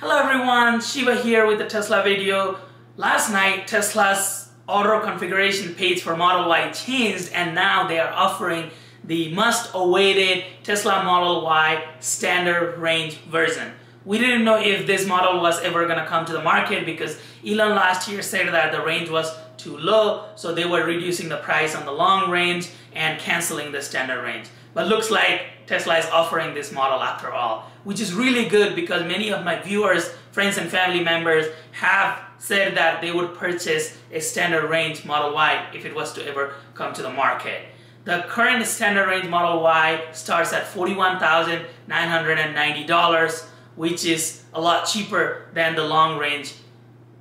Hello everyone, Shiva here with the Tesla video. Last night, Tesla's auto configuration page for Model Y changed and now they are offering the must-awaited Tesla Model Y standard range version. We didn't know if this model was ever going to come to the market because Elon last year said that the range was too low, so they were reducing the price on the long range and canceling the standard range. But looks like Tesla is offering this model after all, which is really good because many of my viewers, friends and family members have said that they would purchase a standard range Model Y if it was to ever come to the market. The current standard range Model Y starts at $41,990, which is a lot cheaper than the long range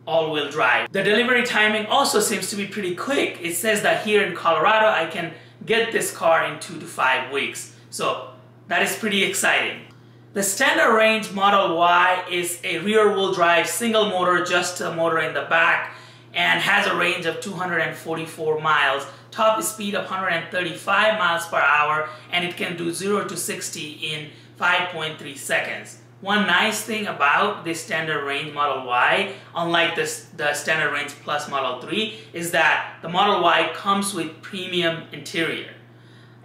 all-wheel drive. The delivery timing also seems to be pretty quick. It says that here in Colorado I can get this car in two to five weeks. So that is pretty exciting. The standard range Model Y is a rear wheel drive single motor, just a motor in the back and has a range of 244 miles, top speed of 135 miles per hour and it can do 0 to 60 in 5.3 seconds. One nice thing about the standard range Model Y, unlike this, the standard range plus Model 3, is that the Model Y comes with premium interior.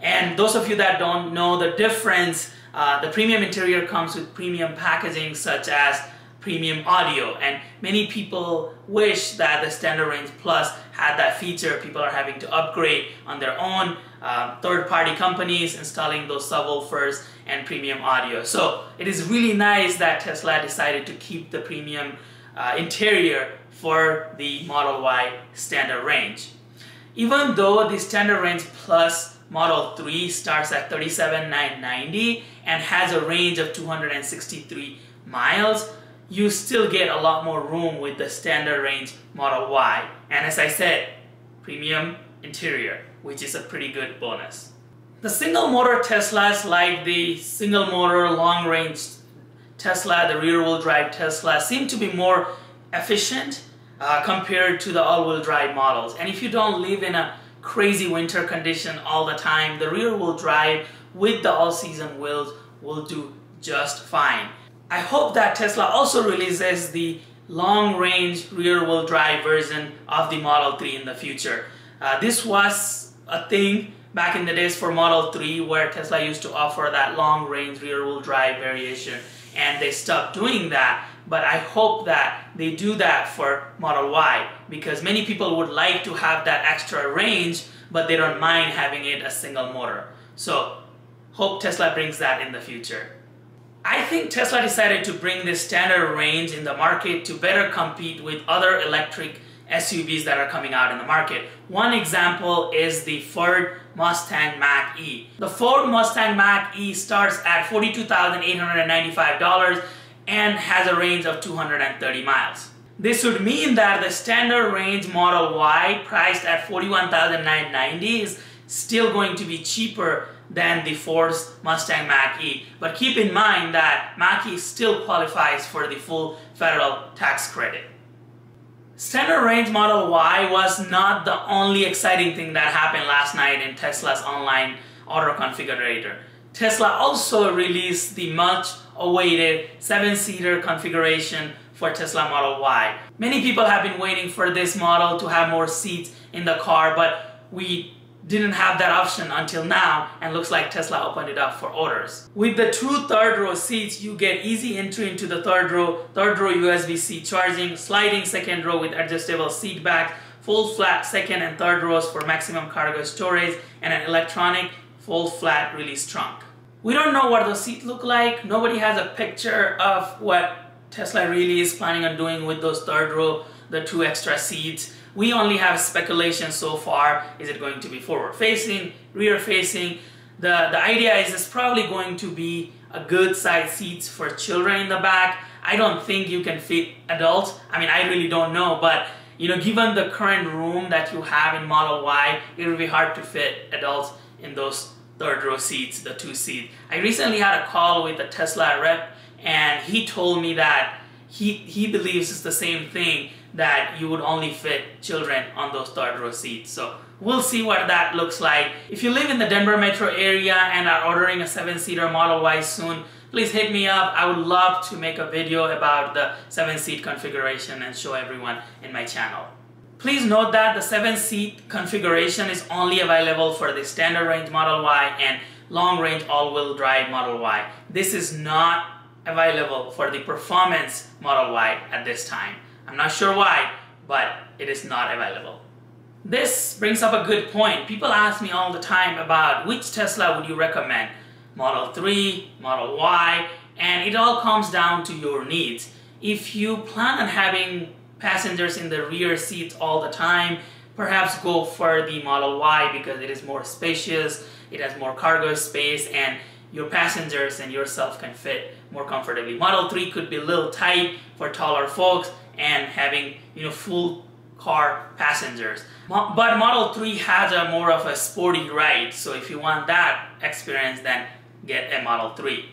And those of you that don't know the difference, uh, the premium interior comes with premium packaging such as premium audio. And many people wish that the standard range plus had that feature. People are having to upgrade on their own uh, third-party companies installing those subwoofers and premium audio. So it is really nice that Tesla decided to keep the premium uh, interior for the Model Y standard range. Even though the standard range plus Model 3 starts at 37,990 and has a range of 263 miles you still get a lot more room with the standard range Model Y. And as I said, premium interior, which is a pretty good bonus. The single motor Teslas like the single motor long range Tesla, the rear wheel drive Tesla seem to be more efficient uh, compared to the all wheel drive models. And if you don't live in a crazy winter condition all the time, the rear wheel drive with the all season wheels will do just fine. I hope that Tesla also releases the long-range rear-wheel drive version of the Model 3 in the future. Uh, this was a thing back in the days for Model 3 where Tesla used to offer that long-range rear-wheel drive variation and they stopped doing that but I hope that they do that for Model Y because many people would like to have that extra range but they don't mind having it a single motor. So hope Tesla brings that in the future. I think Tesla decided to bring this standard range in the market to better compete with other electric SUVs that are coming out in the market. One example is the Ford Mustang Mach-E. The Ford Mustang Mach-E starts at $42,895 and has a range of 230 miles. This would mean that the standard range Model Y priced at 41,990 is still going to be cheaper than the Ford's Mustang Mach-E. But keep in mind that Mach-E still qualifies for the full federal tax credit. Standard range Model Y was not the only exciting thing that happened last night in Tesla's online auto configurator. Tesla also released the much awaited 7-seater configuration for Tesla Model Y. Many people have been waiting for this model to have more seats in the car, but we didn't have that option until now and looks like Tesla opened it up for orders. With the two third row seats, you get easy entry into the third row, third row USB-C charging, sliding second row with adjustable seat back, full flat second and third rows for maximum cargo storage, and an electronic full flat release trunk. We don't know what those seats look like. Nobody has a picture of what Tesla really is planning on doing with those third row, the two extra seats. We only have speculation so far. Is it going to be forward facing, rear facing? The, the idea is it's probably going to be a good size seats for children in the back. I don't think you can fit adults. I mean, I really don't know, but you know, given the current room that you have in Model Y, it will be hard to fit adults in those third row seats, the two seats. I recently had a call with a Tesla rep and he told me that he, he believes it's the same thing that you would only fit children on those third row seats. So we'll see what that looks like. If you live in the Denver metro area and are ordering a seven-seater Model Y soon, please hit me up. I would love to make a video about the 7-seat configuration and show everyone in my channel. Please note that the 7-seat configuration is only available for the standard range Model Y and long range all-wheel drive Model Y. This is not available for the performance Model Y at this time. I'm not sure why, but it is not available. This brings up a good point. People ask me all the time about which Tesla would you recommend? Model 3, Model Y, and it all comes down to your needs. If you plan on having passengers in the rear seats all the time, perhaps go for the Model Y because it is more spacious, it has more cargo space, and your passengers and yourself can fit more comfortably. Model 3 could be a little tight for taller folks and having you know full car passengers. But Model 3 has a more of a sporty ride, so if you want that experience, then get a Model 3.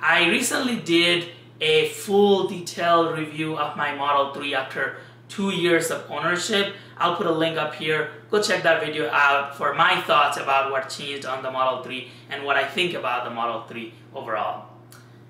I recently did a full detailed review of my Model 3 after two years of ownership. I'll put a link up here. Go check that video out for my thoughts about what changed on the Model 3 and what I think about the Model 3 overall.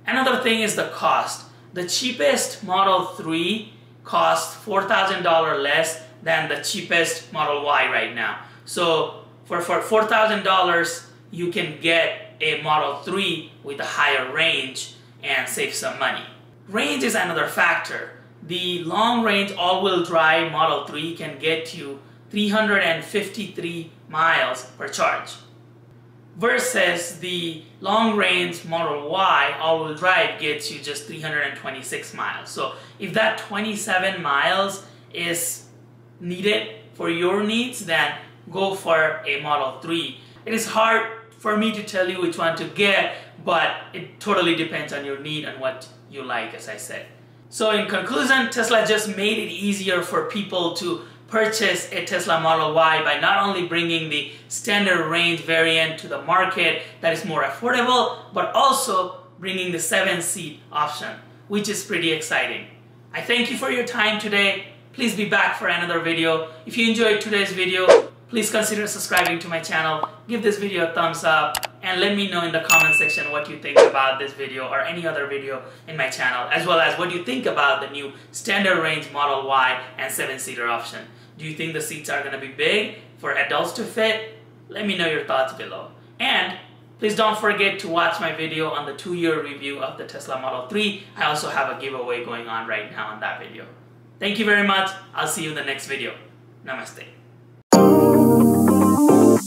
Another thing is the cost. The cheapest Model 3 costs $4,000 less than the cheapest Model Y right now. So for, for $4,000, you can get a Model 3 with a higher range and save some money. Range is another factor. The long range all-wheel drive Model 3 can get you 353 miles per charge versus the long range Model Y all-wheel drive gets you just 326 miles. So if that 27 miles is needed for your needs, then go for a Model 3. It is hard for me to tell you which one to get, but it totally depends on your need and what you like, as I said. So in conclusion, Tesla just made it easier for people to purchase a Tesla Model Y by not only bringing the standard range variant to the market that is more affordable, but also bringing the 7-seat option, which is pretty exciting. I thank you for your time today. Please be back for another video. If you enjoyed today's video, please consider subscribing to my channel, give this video a thumbs up, and let me know in the comment section what you think about this video or any other video in my channel, as well as what you think about the new standard range Model Y and 7-seater option. Do you think the seats are going to be big for adults to fit? Let me know your thoughts below. And please don't forget to watch my video on the two-year review of the Tesla Model 3. I also have a giveaway going on right now on that video. Thank you very much. I'll see you in the next video. Namaste.